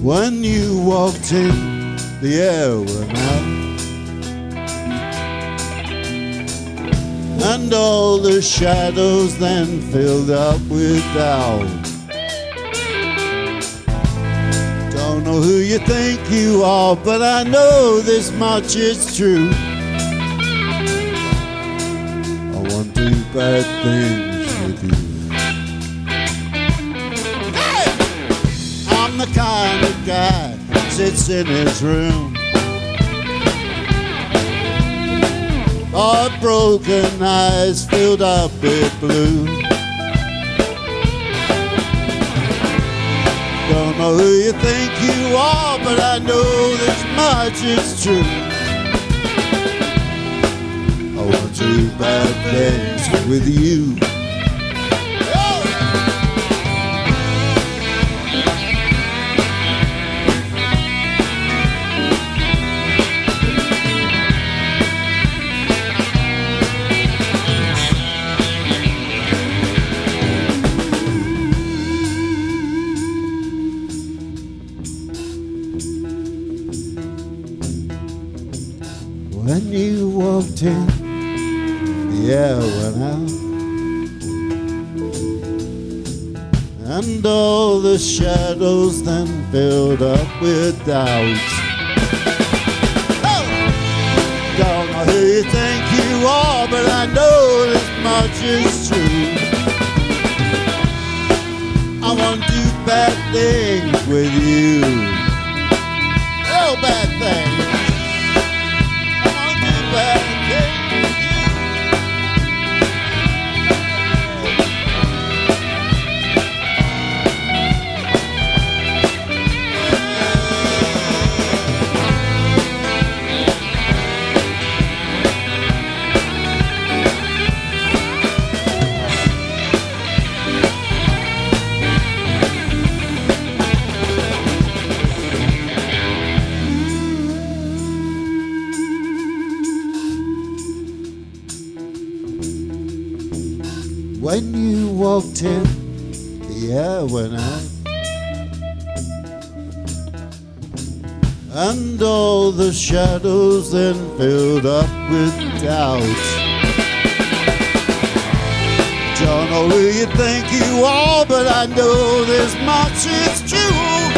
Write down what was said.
you walked in, the air went out. And all the shadows then filled up with doubt. Don't know who you think you are, but I know this much is true. I won't do bad things with you. Hey! I'm the kind guy sits in his room. Heartbroken eyes filled up with blue. Don't know who you think you are, but I know this much is true. I want to bad things with you. When you walked in, the air went out. And all the shadows then filled up with doubt. Oh! Don't know who you think you are, but I know this much is true. I won't do bad things with you. Oh, bad things. When you walked in, the air went out. And all the shadows then filled up with doubt. Don't know oh, who you think you are, but I know this much is true.